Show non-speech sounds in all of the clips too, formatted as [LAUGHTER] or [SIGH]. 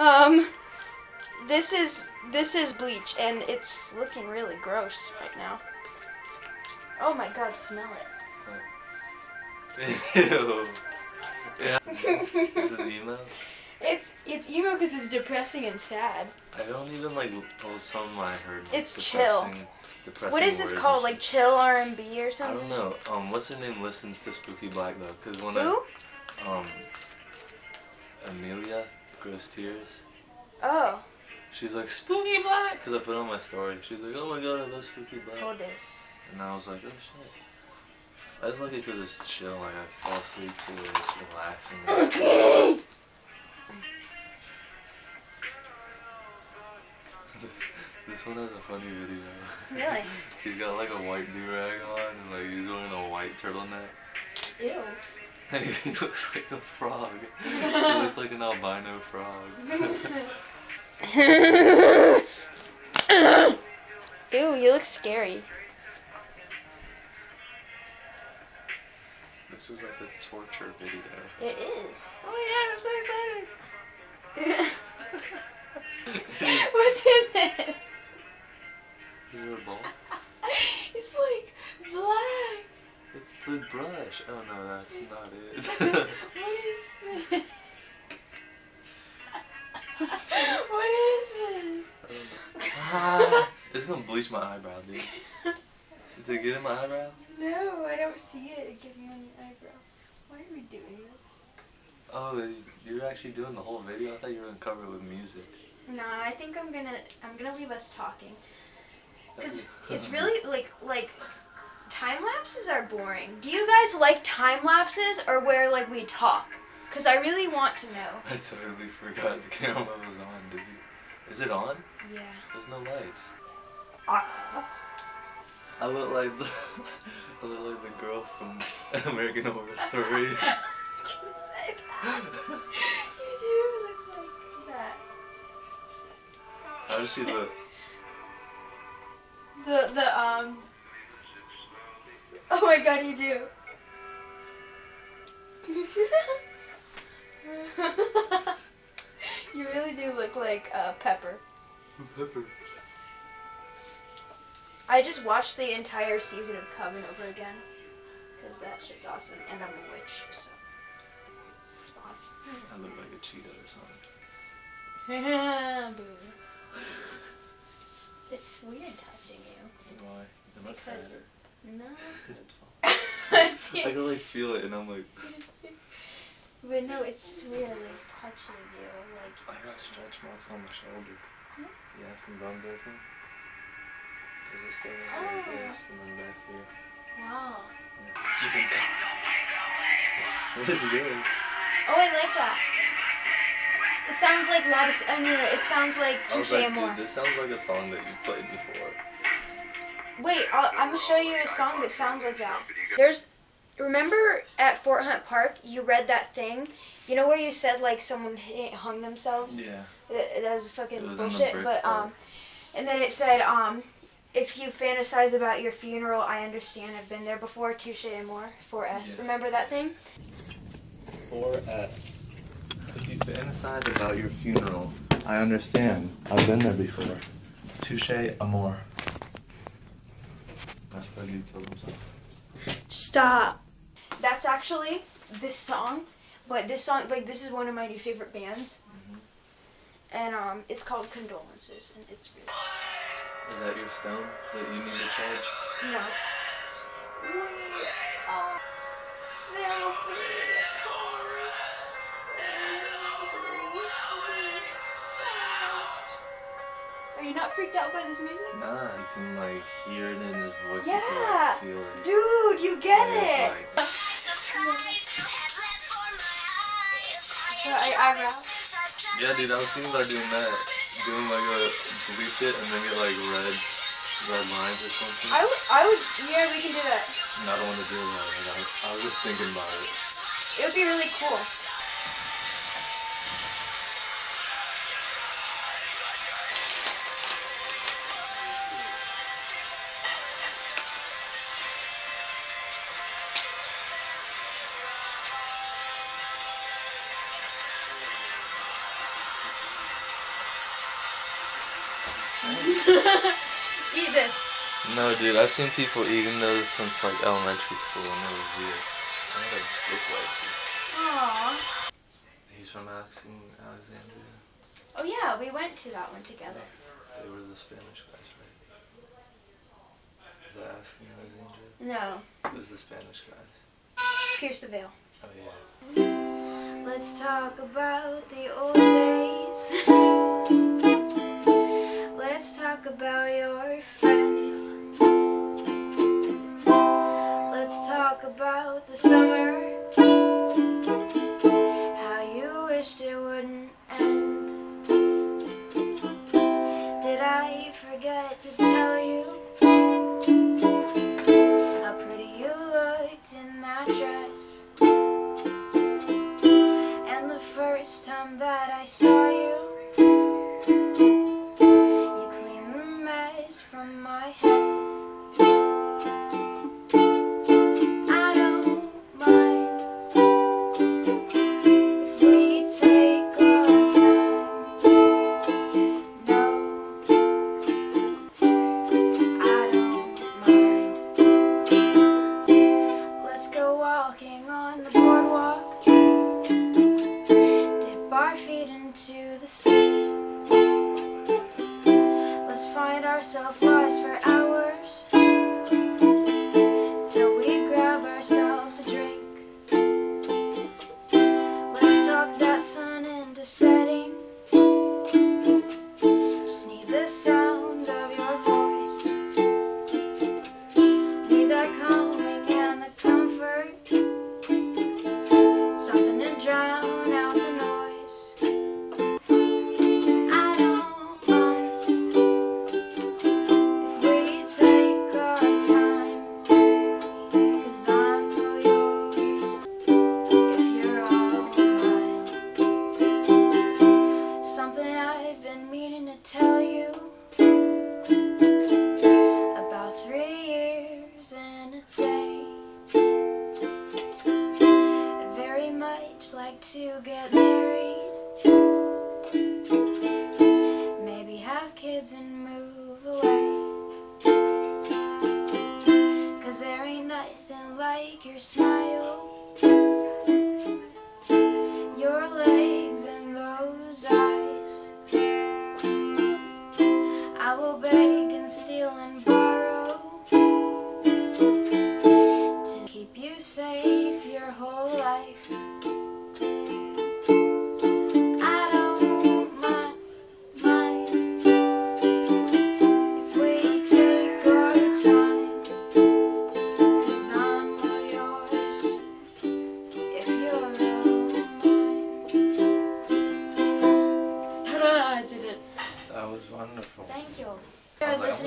Um, this is this is bleach, and it's looking really gross right now. Oh my god, smell it. Ew. Yeah. Is it emo? It's it's emo because it's depressing and sad. I don't even like post some I heard. It's depressing, Depressing What is this called? Like chill R and B or something? I don't know. Um, what's her name listens to Spooky Black though? Cause when Who? I um Amelia Gross Tears, Oh, she's like Spooky Black. Cause I put on my story. She's like, oh my god, I love Spooky Black. this. And I was like, oh shit. I just like it because it's chill. Like I fall asleep to it. It's relaxing. Okay. [COUGHS] [LAUGHS] this one has a funny video. Really? [LAUGHS] He's got like a white do rag on and like he's wearing a white turtleneck. Ew. [LAUGHS] And he looks like a frog. he looks like an albino frog. [LAUGHS] Ew, you look scary. this is like a torture video. It is. Oh my god, I'm so excited! [LAUGHS] What's in it? Is there a ball? It's like black. The brush. Oh no, that's not it. [LAUGHS] what is this? [LAUGHS] what is this? Ah, [LAUGHS] it's gonna bleach my eyebrow, dude. Did it get in my eyebrow? No, I don't see it. Me on your eyebrow. Why are we doing this? Oh, you're actually doing the whole video? I thought you were gonna cover it with music. No, I think I'm gonna I'm gonna leave us talking. Cause it's really like like time lapses are boring. Do you guys like time lapses or where like we talk? Cause I really want to know. I totally forgot the camera was on, Did you? Is it on? Yeah. There's no lights. Uh, I look like the [LAUGHS] I look like the girl from [LAUGHS] American Horror Story. [LAUGHS] you do look like that. How does she look? The the um. [LAUGHS] Oh my god, you do. [LAUGHS] you really do look like uh, Pepper. Pepper. I just watched the entire season of Coven over again. Because that shit's awesome. And I'm a witch, so. Spots. I look like a cheetah or something. [LAUGHS] It's weird touching you. Why? Because-? No. It's fine. [LAUGHS] I see. Can like feel it and I'm like, [LAUGHS] But no, it's just weird, like touching you. Like, I got stretch marks on my shoulder. Yeah, from gun breaking. Is it still Oh. like this and then back here? wow. Yeah. What is it? Oh, I like that. It sounds like a lot of. I mean, it sounds like I was Touche like, Amore. dude, this sounds like a song that you played before. Wait, I'll, I'm gonna show you a song that sounds like that. There's, remember at Fort Hunt Park, you read that thing, you know where you said like someone h- hung themselves. Yeah. That, that was fucking was in the bullshit. But um, and then it said um, if you fantasize about your funeral, I understand. I've been there before. Touche Amore, 4S. Yeah. Remember that thing? 4S. If you fantasize about your funeral, I understand. I've been there before. Touche amour. That's why you killed himself. Stop. That's actually this song, but this song, like, this is one of my new favorite bands. And um, it's called Condolences, and it's really. Is that your stone that you need to charge? No. We freaked out by this music? Nah, you can like hear it in his voice. You Yeah. can like feel it. Dude, you get it! it's So I, like, yeah, dude, I was thinking about doing that. Doing like a bleach it and then get like red, red lines or something. I would, I would, yeah, we can do that. And I don't want to do that. I, I was just thinking about it. It would be really cool. [LAUGHS] Eat this. No, dude, I've seen people eating those since like elementary school, and it was weird. I had a book like Aww. He's from Alexing, Alexandria. Oh yeah, we went to that one together. They were the Spanish guys, right? Is that asking Alexandria? No, It was the Spanish guys. pierce the veil. Oh yeah. Let's talk about the old days. [LAUGHS] Let's talk about your friends. Let's talk about the summer. Smile.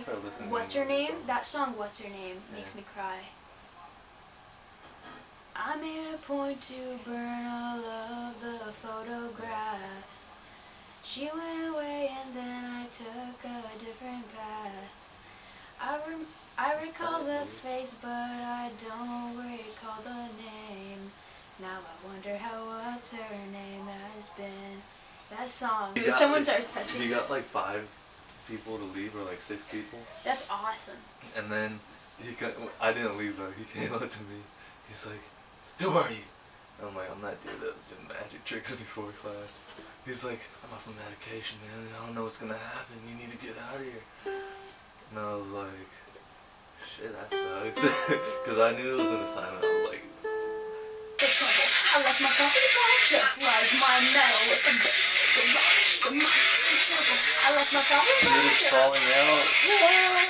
Start listening. listening What's to your name? That song, What's Your Name, makes me cry. I made a point to burn all of the photographs. She went away and then I took a different path. I, rem- I recall the face, but I don't recall the name. Now I wonder how what's her name has been. That song. You got, Someone starts touching. You got like five people to leave, or like six people, That's awesome. and then he got. I didn't leave though. He came up to me. He's like, "Who are you?" I'm like, "I'm that dude that was doing [LAUGHS] magic tricks before class." He's like, "I'm off of medication, man. I don't know what's gonna happen. You need to get out of here." And I was like, "Shit, that sucks," [LAUGHS] because I knew it was an assignment. I was like, The trouble. I left my coffee pot just like my medal with the bass, the rock, the mic, the trouble. I left my coffee "You're just falling out." yeah.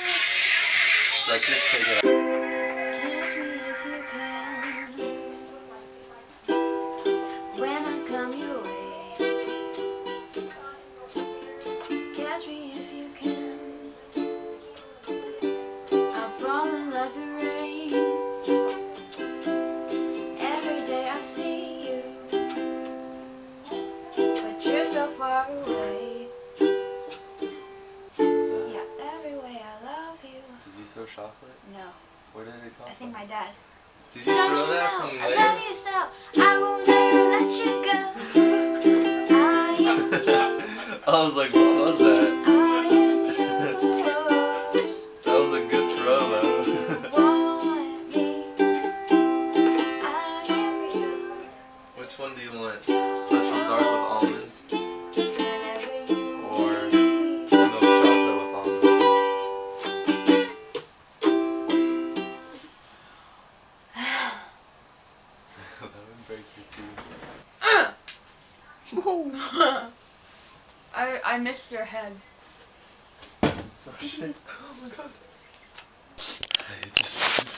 Like, just take it out. Throw chocolate? No, Where did it come I from? think my dad. Did you Don't throw you that know from I there? love you so I will never let you go. [LAUGHS] I I was like, what was that?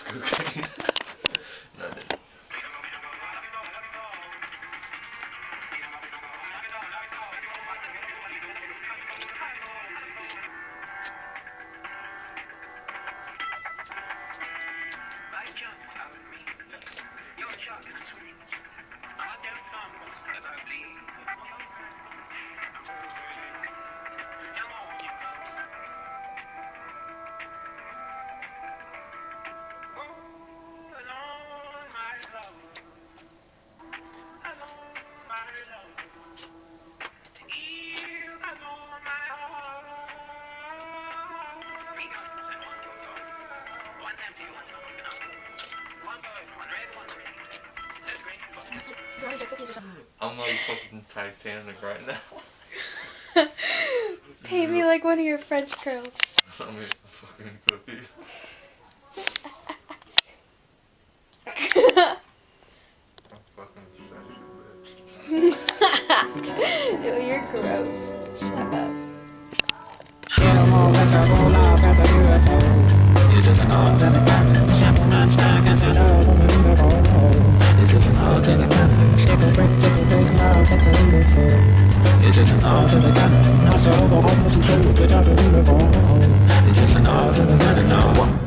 Just cooking. no, I One's empty, one's open up. One bird, one red, one green. Says green, fuck. Brownies or cookies or something. I'm like fucking Titanic right now. [LAUGHS] Paint me like one of your French girls. [LAUGHS] I'm eating a fucking cookie. [LAUGHS] I'm fucking sexy bitch. Ew, you're gross. Shut up. It's just an art to the